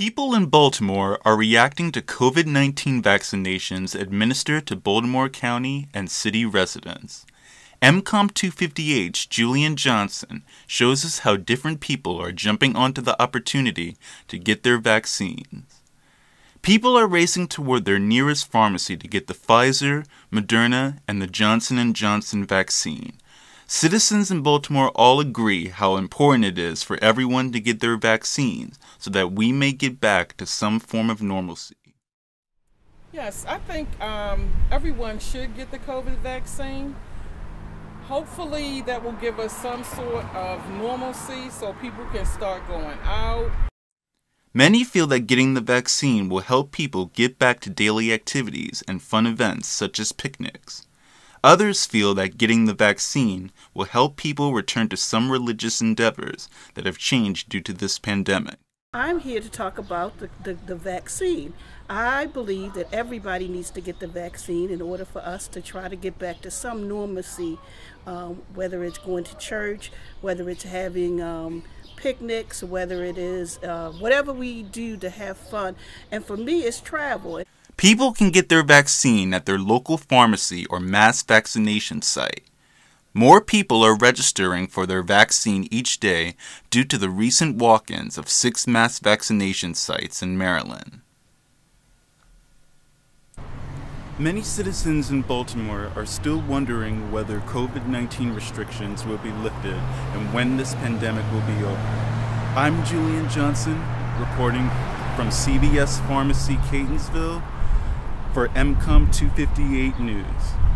People in Baltimore are reacting to COVID 19 vaccinations administered to Baltimore County and city residents. MCOM 250H Julian Johnson shows us how different people are jumping onto the opportunity to get their vaccines. People are racing toward their nearest pharmacy to get the Pfizer, Moderna, and the Johnson & Johnson vaccine. Citizens in Baltimore all agree how important it is for everyone to get their vaccines so that we may get back to some form of normalcy. Yes, I think um, everyone should get the COVID vaccine. Hopefully, that will give us some sort of normalcy so people can start going out. Many feel that getting the vaccine will help people get back to daily activities and fun events such as picnics. Others feel that getting the vaccine will help people return to some religious endeavors that have changed due to this pandemic. I'm here to talk about the, the, the, vaccine. I believe that everybody needs to get the vaccine in order for us to try to get back to some normalcy, um, whether it's going to church, whether it's having um, picnics, whether it is uh, whatever we do to have fun. And for me, it's travel. People can get their vaccine at their local pharmacy or mass vaccination site. More people are registering for their vaccine each day due to the recent walk ins of six mass vaccination sites in Maryland. Many citizens in Baltimore are still wondering whether COVID 19 restrictions will be lifted and when this pandemic will be over. I'm Julian Johnson, reporting from CVS Pharmacy Catonsville for MCOM 258 News.